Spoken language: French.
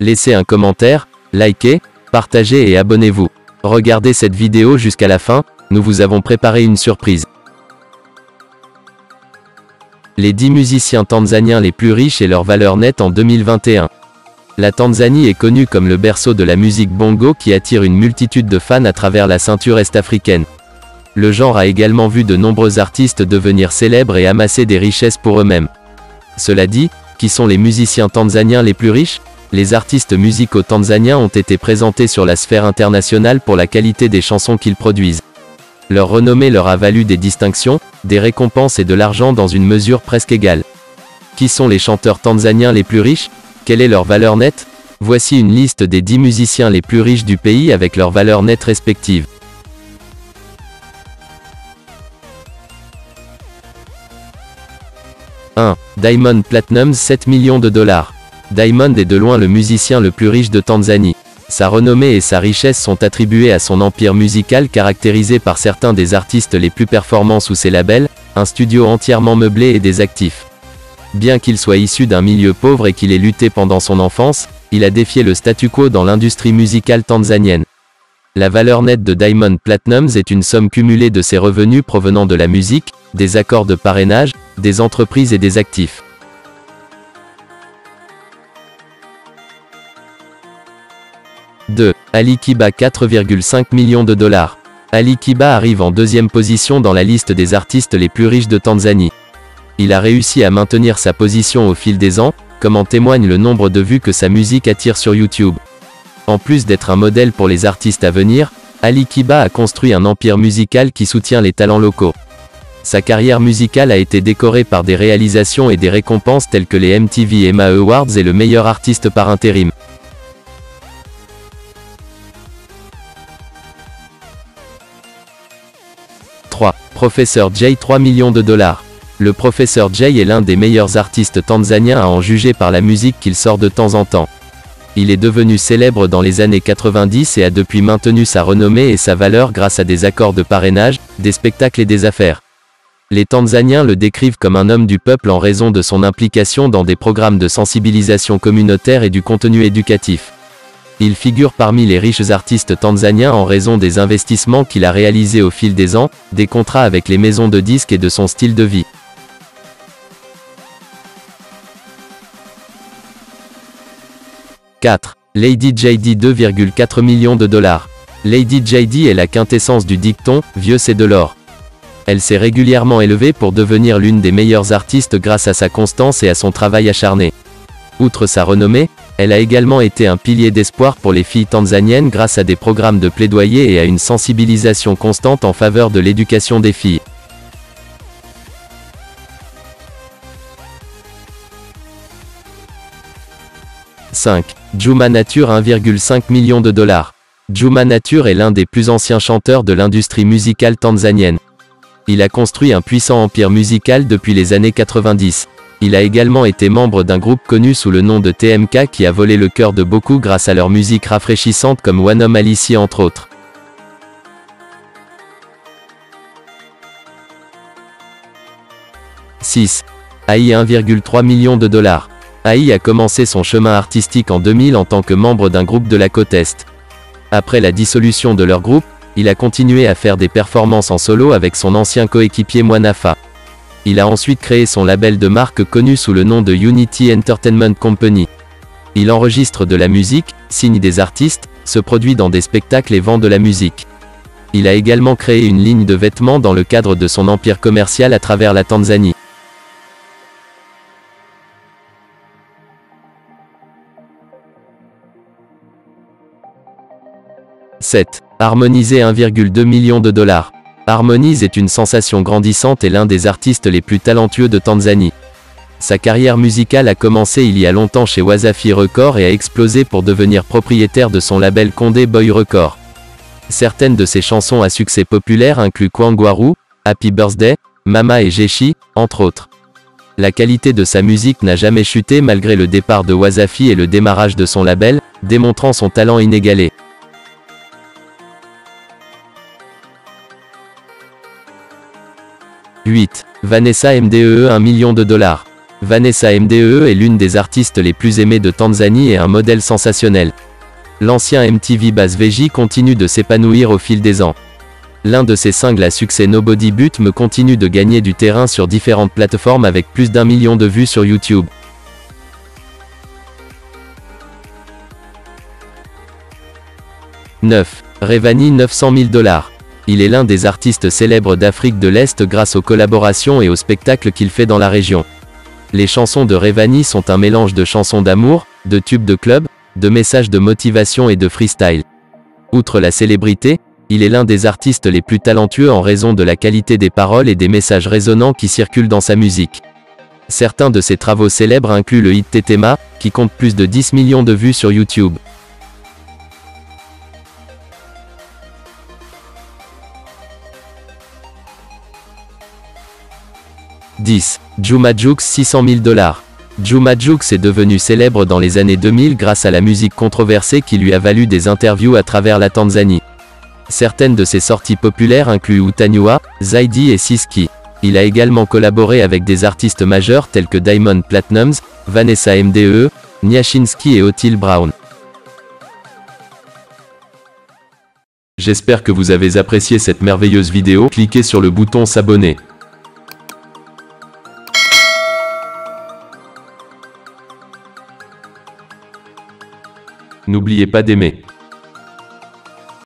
Laissez un commentaire, likez, partagez et abonnez-vous. Regardez cette vidéo jusqu'à la fin, nous vous avons préparé une surprise. Les 10 musiciens tanzaniens les plus riches et leur valeur nette en 2021. La Tanzanie est connue comme le berceau de la musique bongo qui attire une multitude de fans à travers la ceinture est-africaine. Le genre a également vu de nombreux artistes devenir célèbres et amasser des richesses pour eux-mêmes. Cela dit, qui sont les musiciens tanzaniens les plus riches? Les artistes musicaux tanzaniens ont été présentés sur la sphère internationale pour la qualité des chansons qu'ils produisent. Leur renommée leur a valu des distinctions, des récompenses et de l'argent dans une mesure presque égale. Qui sont les chanteurs tanzaniens les plus riches? Quelle est leur valeur nette? Voici une liste des 10 musiciens les plus riches du pays avec leurs valeurs nettes respectives. 1. Diamond Platinum 7 millions de dollars. Diamond est de loin le musicien le plus riche de Tanzanie. Sa renommée et sa richesse sont attribuées à son empire musical caractérisé par certains des artistes les plus performants sous ses labels, un studio entièrement meublé et des actifs. Bien qu'il soit issu d'un milieu pauvre et qu'il ait lutté pendant son enfance, il a défié le statu quo dans l'industrie musicale tanzanienne. La valeur nette de Diamond Platinums est une somme cumulée de ses revenus provenant de la musique, des accords de parrainage, des entreprises et des actifs. 2. Ali Kiba 4,5 millions de dollars. Ali Kiba arrive en deuxième position dans la liste des artistes les plus riches de Tanzanie. Il a réussi à maintenir sa position au fil des ans, comme en témoigne le nombre de vues que sa musique attire sur YouTube. En plus d'être un modèle pour les artistes à venir, Ali Kiba a construit un empire musical qui soutient les talents locaux. Sa carrière musicale a été décorée par des réalisations et des récompenses telles que les MTV Emma Awards et le meilleur artiste par intérim. Professeur Jay 3 millions de dollars. Le professeur Jay est l'un des meilleurs artistes tanzaniens à en juger par la musique qu'il sort de temps en temps. Il est devenu célèbre dans les années 90 et a depuis maintenu sa renommée et sa valeur grâce à des accords de parrainage, des spectacles et des affaires. Les Tanzaniens le décrivent comme un homme du peuple en raison de son implication dans des programmes de sensibilisation communautaire et du contenu éducatif. Il figure parmi les riches artistes tanzaniens en raison des investissements qu'il a réalisés au fil des ans, des contrats avec les maisons de disques et de son style de vie. 4. Lady JD 2,4 millions de dollars. Lady JD est la quintessence du dicton « vieux c'est de l'or ». Elle s'est régulièrement élevée pour devenir l'une des meilleures artistes grâce à sa constance et à son travail acharné. Outre sa renommée, elle a également été un pilier d'espoir pour les filles tanzaniennes grâce à des programmes de plaidoyer et à une sensibilisation constante en faveur de l'éducation des filles. « 5. Juma Nature 1,5 million de dollars. Juma Nature est l'un des plus anciens chanteurs de l'industrie musicale tanzanienne. Il a construit un puissant empire musical depuis les années 90. Il a également été membre d'un groupe connu sous le nom de TMK qui a volé le cœur de beaucoup grâce à leur musique rafraîchissante comme One Home Alicia entre autres. « 6. AI 1,3 million de dollars. AI a commencé son chemin artistique en 2000 en tant que membre d'un groupe de la côte Est. Après la dissolution de leur groupe, il a continué à faire des performances en solo avec son ancien coéquipier Moinafa. Il a ensuite créé son label de marque connu sous le nom de Unity Entertainment Company. Il enregistre de la musique, signe des artistes, se produit dans des spectacles et vend de la musique. Il a également créé une ligne de vêtements dans le cadre de son empire commercial à travers la Tanzanie. « 7. Harmoniser 1,2 million de dollars. Harmonize est une sensation grandissante et l'un des artistes les plus talentueux de Tanzanie. Sa carrière musicale a commencé il y a longtemps chez Wasafi Records et a explosé pour devenir propriétaire de son label Condé Boy Records. Certaines de ses chansons à succès populaire incluent Kwangwaru, Happy Birthday, Mama et Jeshi, entre autres. La qualité de sa musique n'a jamais chuté malgré le départ de Wasafi et le démarrage de son label, démontrant son talent inégalé. 8. Vanessa MDEE 1 million de dollars. Vanessa MDE est l'une des artistes les plus aimées de Tanzanie et un modèle sensationnel. L'ancien MTV Bass VJ continue de s'épanouir au fil des ans. L'un de ses singles à succès Nobody But me continue de gagner du terrain sur différentes plateformes avec plus d'un million de vues sur YouTube. 9. Revani 900 000 dollars. Il est l'un des artistes célèbres d'Afrique de l'Est grâce aux collaborations et aux spectacles qu'il fait dans la région. Les chansons de Revani sont un mélange de chansons d'amour, de tubes de club, de messages de motivation et de freestyle. Outre la célébrité, il est l'un des artistes les plus talentueux en raison de la qualité des paroles et des messages résonnants qui circulent dans sa musique. Certains de ses travaux célèbres incluent le hit Tetema, qui compte plus de 10 millions de vues sur YouTube. 10. Juma Jux 600 000 dollars. Juma Jux est devenu célèbre dans les années 2000 grâce à la musique controversée qui lui a valu des interviews à travers la Tanzanie. Certaines de ses sorties populaires incluent Utanyua, Zaidi et Siski. Il a également collaboré avec des artistes majeurs tels que Diamond Platnumz, Vanessa MDE, Nyashinsky et Otil Brown. J'espère que vous avez apprécié cette merveilleuse vidéo. Cliquez sur le bouton s'abonner. N'oubliez pas d'aimer.